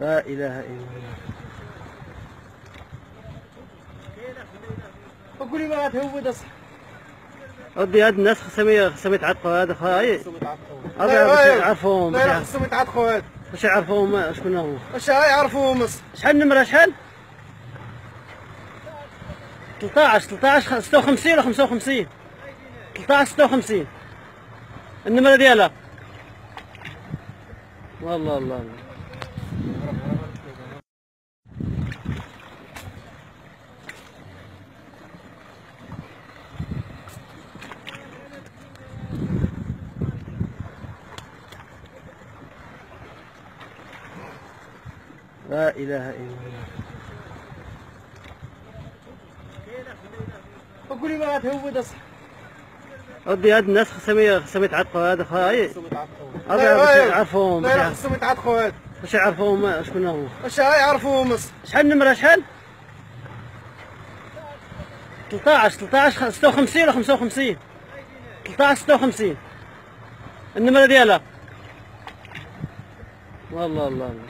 لا إله إلا الله. وقولي ما تهود أصلا ودي هاد الناس خصهم خصهم يتعرفوا هذا خاي خصهم أيوة. يعرفوهم لا خصهم يتعرفوا هاد باش يعرفوهم شكون هو واش يعرفوهم. شحال النمرة شحال؟ 13 13 56 ولا 55 13 56 النمرة ديالها. والله الله الله لا إله إلا الله. وقولي ما تهود أصلا ودي هاد الناس خصهم خصهم يتعرفوا. هذا خاي خصهم هذا لا. باش خصهم يتعرفوا. هاد باش يعرفوهم شكون هو واش ها يعرفوهم أصلا شحال؟ النمرة شحال 13 13 56 ولا 55 13 56 النمرة ديالها. والله الله الله